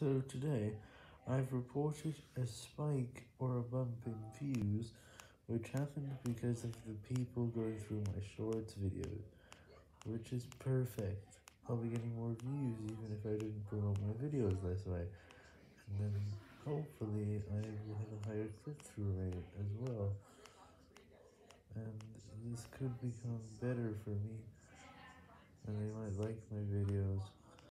So today, I've reported a spike or a bump in views, which happened because of the people going through my shorts videos, which is perfect. I'll be getting more views even if I didn't promote my videos this way, and then hopefully I will have a higher click-through rate as well, and this could become better for me, and they might like my videos.